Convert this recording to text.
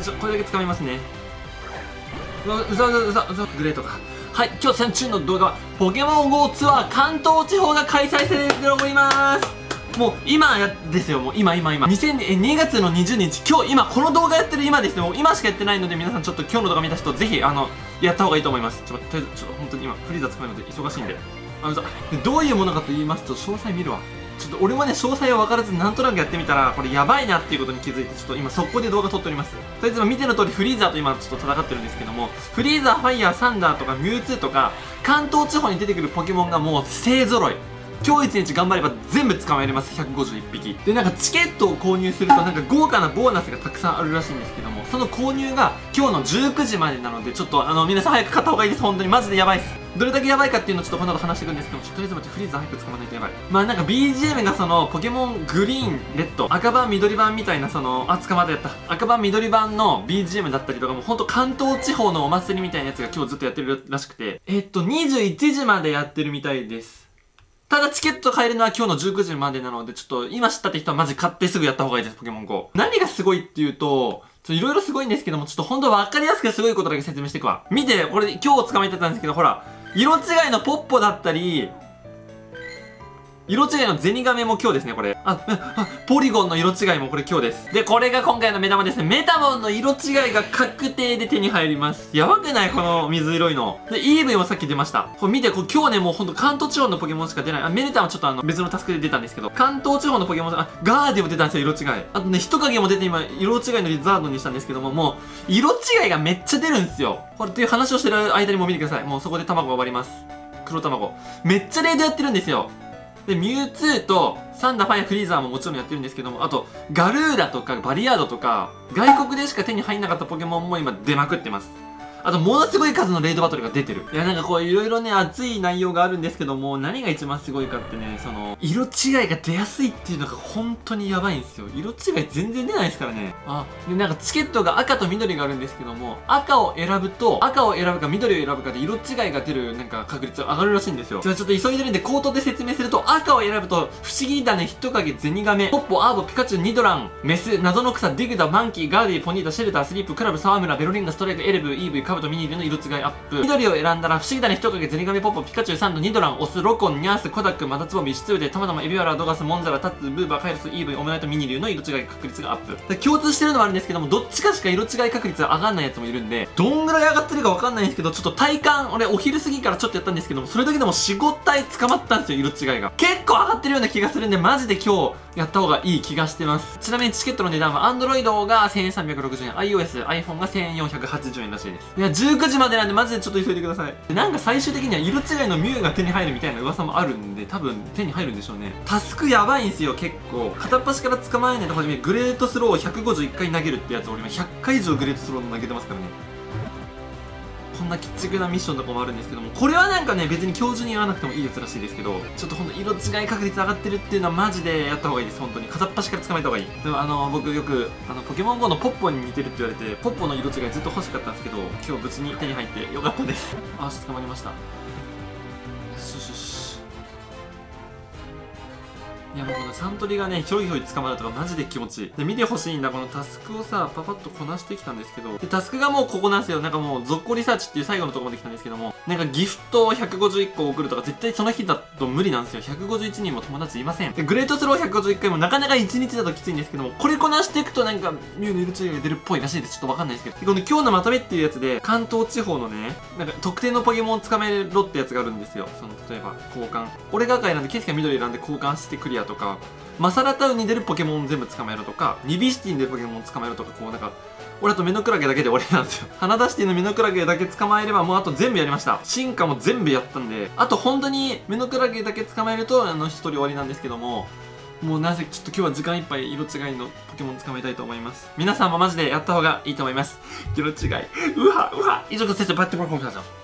ちょこれだけ掴みますね。うざうざうざうざ。グレートか。はい今日先中の動画はポケモン GO ツアー関東地方が開催されると思います。もう今やですよ。もう今今今。2000 2月の20日。今日今この動画やってる今ですね。もう今しかやってないので皆さんちょっと今日の動画見た人ぜひあのやった方がいいと思います。ちょっととりあえずちょっと本当に今フリーザ使うので忙しいんで。あのさどういうものかと言いますと詳細見るわ。ちょっと俺もね詳細は分からずなんとなくやってみたらこれやばいなっていうことに気づいてちょっと今速攻で動画撮っております。とりあえず見ての通りフリーザーと今ちょっと戦ってるんですけどもフリーザーファイヤーサンダーとかミュウツーとか関東地方に出てくるポケモンがもう勢ぞろい。今日一日頑張れば全部捕まえれます。151匹でなんかチケットを購入するとなんか豪華なボーナスがたくさんあるらしいんですけどもその購入が今日の19時までなのでちょっとあの皆さん早く買った方がいいです。本当に。マジでやばいです。どれだけやばいかっていうのをちょっとこの後話していくんですけどちょっとりあえず待ってフリーザ早く捕まないとやばいまあなんか BGM がそのポケモングリーンレッド赤版緑版みたいなそのあ捕まったやった赤版緑版の BGM だったりとかも本当関東地方のお祭りみたいなやつが今日ずっとやってるらしくてえっと21時までやってるみたいですただチケット買えるのは今日の19時までなので、ちょっと今知ったって人はマジ買ってすぐやった方がいいです、ポケモン GO。何がすごいっていうと、いろいろすごいんですけども、ちょっと本当わかりやすくすごいことだけ説明していくわ。見て、俺今日捕まえてたんですけど、ほら、色違いのポッポだったり、色違いのゼニガメも今日ですね、これ。あ、あ、ポリゴンの色違いもこれ今日です。で、これが今回の目玉ですね。メタモンの色違いが確定で手に入ります。やばくない？この水色いの。で、イーブイもさっき出ました。これ見て、これ今日ね、もうほんと関東地方のポケモンしか出ない。あ、メルタンはちょっとあの、別のタスクで出たんですけど、関東地方のポケモン、あ、ガーディも出たんですよ、色違い。あとね、人影も出て今、色違いのリザードにしたんですけども、もう、色違いがめっちゃ出るんですよ。これっていう話をしてる間にも見てください。もうそこで卵が割ります。黒卵。めっちゃレードやってるんですよ。で、ミュウツーとサンダー、ファイア、フリーザーももちろんやってるんですけども、あと、ガルーラとかバリアードとか、外国でしか手に入んなかったポケモンも今出まくってます。あと、ものすごい数のレイドバトルが出てる。いや、なんかこう、いろいろね、熱い内容があるんですけども、何が一番すごいかってね、その、色違いが出やすいっていうのが本当にやばいんですよ。色違い全然出ないですからね。あ、で、なんかチケットが赤と緑があるんですけども、赤を選ぶと、赤を選ぶか緑を選ぶかで色違いが出る、なんか確率上がるらしいんですよ。じゃあちょっと急いでるんで、口頭で説明すると、赤を選ぶと、不思議だね、ヒトカゲ、ゼニガメ、ポッポ、アーボ、ピカチュウ、ニドラン、メス、ナゾノクサ、ディグダ、マンキー、ガーディ、ポニータ、シェルター、スリープ、クラブ、サワムラ、ベロリンガ、ストライク、エレブー、イーブイ、カブト、ミニリュウの色違いアップ。緑を選んだらフシギダネヒトカゲゼニガメポッポピカチュウサンドニドランオスロコンニャースコダックマタツボミイシツブテタマタマエビワラドガースモンジャラタッツーブーバーカイロスイーブイオムナイトミニリュウの色違い確率がアップ。共通してるのはあるんですけどもどっちかしか色違い確率が上がんないやつもいるんでどんぐらい上がってるかわかんないんですけどちょっと体感俺お昼過ぎからちょっとやったんですけどもそれだけでも45体捕まったんですよ色違いが。結構上がってるような気がするんでマジで今日やった方がいい気がしてます。ちなみにチケットの値段は Android が1360円。iOS、iPhone が1480円らしいです。いや19時までなんでマジでちょっと急いでください。なんか最終的には色違いのミュウが手に入るみたいな噂もあるんで多分手に入るんでしょうね。タスクやばいんすよ結構。片っ端から捕まえないと初めグレートスローを151回投げるってやつ俺今100回以上グレートスロー投げてますからね。こんな鬼畜なミッションとかもあるんですけどもこれはなんかね別に今日中にやらなくてもいいやつらしいですけどちょっとほんと色違い確率上がってるっていうのはマジでやった方がいいです本当に片っ端から捕まえた方がいい。でもあの僕よくあのポケモン GO のポッポに似てるって言われてポッポの色違いずっと欲しかったんですけど今日無事に手に入ってよかったです。あし捕まりました。よしよしよしいやもうこのサントリーがねひょいひょい捕まるとかマジで気持ちいい。で見てほしいんだこのタスクをさパパッとこなしてきたんですけどでタスクがもうここなんですよ。なんかもう続行リサーチっていう最後のところまで来たんですけどもなんかギフトを151個送るとか絶対その日だと無理なんですよ。151人も友達いません。でグレートスロー151回もなかなか1日だときついんですけどもこれこなしていくとなんかミュウの色違いが出るっぽいらしいです。ちょっとわかんないですけど。でこの今日のまとめっていうやつで関東地方のねなんか特定のポケモンをつかめろってやつがあるんですよ。その例えば交換。俺が赤選んでケイスが緑選んで交換してクリアとかマサラタウンに出るポケモン全部捕まえろとか、ニビシティに出るポケモン捕まえろとか、こうなんか、俺あとメノクラゲだけで終わりなんですよ。花田シティのメノクラゲだけ捕まえればもうあと全部やりました。進化も全部やったんで、あと本当にメノクラゲだけ捕まえると、あの、一人終わりなんですけども、もうなぜちょっと今日は時間いっぱい色違いのポケモン捕まえたいと思います。皆さんもマジでやった方がいいと思います。色違い。うわ、うわ。以上、ご説明バッティングコンフィアン